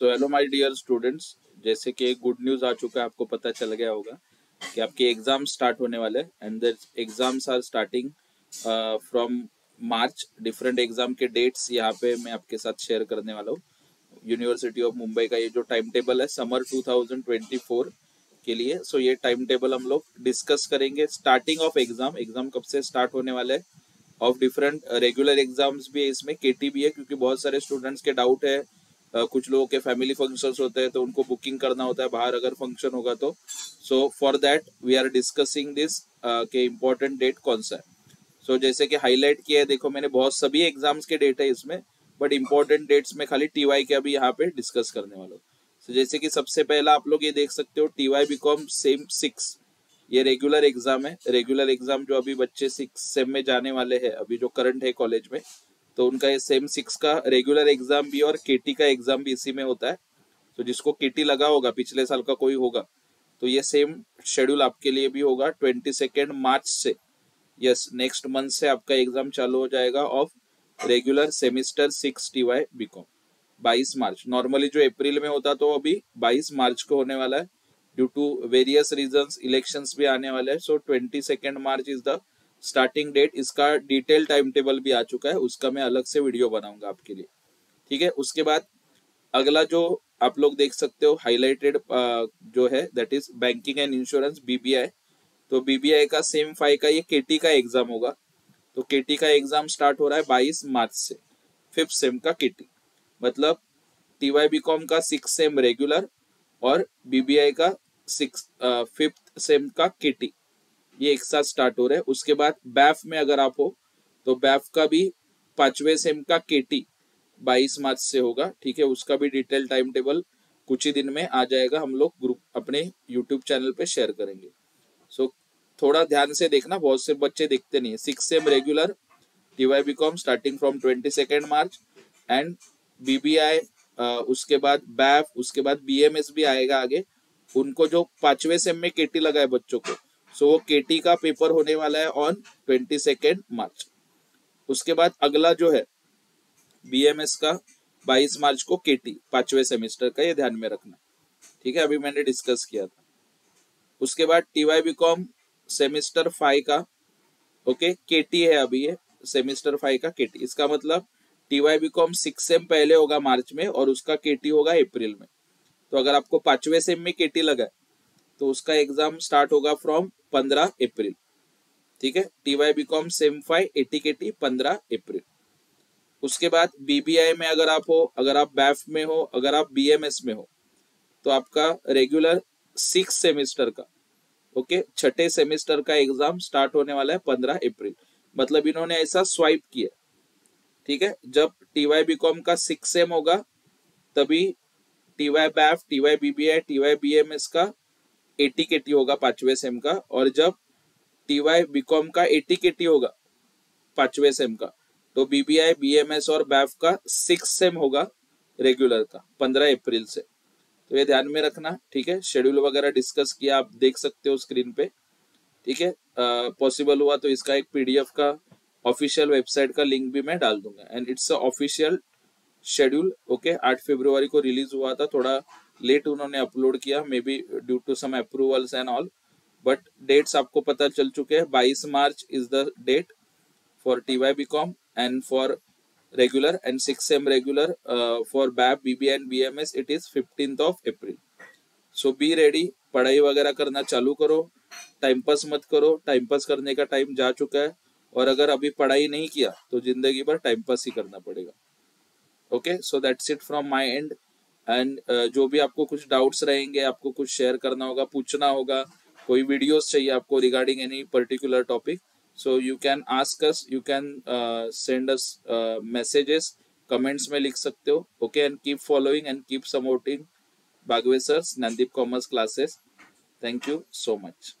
तो hello my dear students जैसे कि गुड न्यूज़ आ चुका है, आपको पता चल गया होगा कि आपके एग्ज़ाम स्टार्ट होने वाले and the exams are starting from March different exam के डेट्स यहाँ पे मैं आपके साथ शेयर करने वाला हूँ। यूनिवर्सिटी ऑफ़ मुंबई का ये जो टाइम टेबल है समर 2024 के लिए सो so ये टाइम टेबल हम लोग डिस्कस करेंगे। स्टार्टिंग ऑफ़ एग्ज़ाम एग्ज़ाम कब से स्टार्ट होने वाले हैं? ऑफ़ डिफरेंट रेगुलर एग्ज़ाम्स भी है इसमें केटी भी है, क्योंकि बहुत सारे स्टूडेंट्स के डाउट है। कुछ लोगों के फैमिली फ़ंक्शंस होते हैं तो उनको बुकिंग करना होता है बाहर अगर फ़ंक्शन होगा तो। So for that we are discussing this के इम्पोर्टेंट डेट कौन सा है। सो so, जैसे कि हाईलाइट किया है देखो मैंने बहुत सभी एग्ज़ाम्स के डेट है इसमें बट इम्पोर्टेंट डेट्स में खाली टीवाई के अभी यहाँ पे डिस्कस करने वाला हूँ। So, जैसे कि सबसे पहला आप लोग ये देख सकते हो टीवाई बिकॉम सेम सिक्स ये रेगुलर एग्ज़ाम है। रेगुलर एग्ज़ाम जो अभी बच्चे सिक्स सेम में जाने वाले हैं अभी जो करंट है कॉलेज में तो उनका ये सेम सिक्स का रेगुलर एग्ज़ाम भी और केटी का एग्ज़ाम भी इसी में होता है। तो जिसको केटी लगा होगा, पिछले साल का कोई होगा तो ये सेम शेड्यूल आपके लिए भी होगा ट्वेंटी सेकेंड मार्च से। यस नेक्स्ट मंथ से आपका एग्ज़ाम चालू हो जाएगा of regular semester six TY BCom बाईस मार्च। नॉर्मली जो अप्रैल में होता तो अभी बाईस मार्च को होने वाला है। Due to various reason election भी आने वाले हैं so twenty second March is the starting date इसका डिटेल टाइम टेबल भी आ चुका है, उसका मैं अलग से वीडियो बनाऊँगा आपके लिए। ठीक है? उसके बाद अगला जो आप लोग देख सकते हो हाईलाइटेड जो है that is banking and insurance BBI तो बीबीआई का सेम फाइव का, ये केटी का एग्ज़ाम होगा। तो केटी का एग्ज़ाम स्टार्ट हो रहा है बाईस मार्च से फिफ्थ सेम का केटी मतलब टीवाई बीकॉम का सिक्स सेम रेगुलर और बीबीआई का सिक्स फिफ्थ सेम का केटी ये एक साथ स्टार्ट हो रहा है। उसके बाद बैफ में अगर आप हो तो बैफ का भी पांचवे सेम का केटी बाईस मार्च से होगा ठीक है? उसका भी डिटेल टाइम टेबल कुछ ही दिन में आ जाएगा। हम लोग ग्रुप अपने यूट्यूब चैनल पे शेयर करेंगे। सो so, थोड़ा ध्यान से देखना बहुत से बच्चे देखते नहीं है। Six sem regular TY BCom starting from twenty second March and BBI उसके बाद बैफ उसके बाद बीएमएस भी आएगा आगे। उनको जो पांचवे सेम में केटी लगा है बच्चों को सो वो केटी का पेपर होने वाला है ऑन ट्वेंटी सेकेंड मार्च उसके बाद अगला जो है बीएमएस का 22 मार्च को केटी पांचवे सेमेस्टर का, ये ध्यान में रखना। ठीक है? अभी मैंने डिस्कस किया था। उसके बाद टीवाई बीकॉम सेमेस्टर फाइव का ओके केटी है अभी ये सेमेस्टर फाइव का केटी इसका मतलब टीवाई बीकॉम सिक्स सेम पहले होगा मार्च में और उसका केटी होगा अप्रैल में। तो अगर आपको पांचवे सेम में केटी लगा तो उसका एग्ज़ाम स्टार्ट होगा फ्रॉम पंद्रह अप्रैल। ठीक है? TY BCom sem five ATKT पंद्रह अप्रैल। उसके बाद बीबीआई में अगर आप हो, अगर आप बैफ में हो, अगर आप बीएमएस में हो तो आपका रेगुलर सिक्स सेमेस्टर का ओके छठे सेमेस्टर का एग्ज़ाम स्टार्ट होने वाला है पंद्रह अप्रैल। मतलब इन्होंने ऐसा स्वाइप किया। ठीक है? जब टीवाई बीकॉम का सिक्स सेम होगा, तभी TY BAF TY BBI TY BMS का एटी के टी होगा पांचवे सेम का, और जब टीवाई बीकॉम का एटी के टी होगा पांचवे सेम का तो बीबीआई बीएमएस और बैफ का सिक्स सेम होगा रेगुलर का, पंद्रह अप्रैल से। तो ये ध्यान में रखना, ठीक है? शेड्यूल वगैरह डिस्कस किया, आप देख सकते हो स्क्रीन पे, ठीक है? पॉसिबल हुआ तो इसका एक पीडीएफ का ऑफिशियल वेबसाइट का लिंक भी मैं डाल दूँगा। And it's official schedule okay आठ फरवरी को रिलीज़ हुआ था, थोड़ा लेट उन्होंने अपलोड किया may be due to some approvals and all but dates आपको पता चल चुके हैं, बाईस March is the date for TY BCom and for regular and six M regular for BAF BB and BMS it is fifteenth of April so be ready पढ़ाई वगैरह करना चालू करो टाइम पास मत करो टाइम पास करने का time जा चुका है, और अगर अभी पढ़ाई नहीं किया तो ज़िंदगी भर टाइम पास ही करना पड़ेगा। Okay so that's it from my and and uh, जो भी आपको कुछ डाउट्स रहेंगे आपको कुछ शेयर करना होगा पूछना होगा कोई वीडियोस चाहिए आपको regarding any particular topic so you can ask us you can send us messages comments में लिख सकते हो okay and keep following and keep supporting Bagwe Nandeep commerce classes thank you so much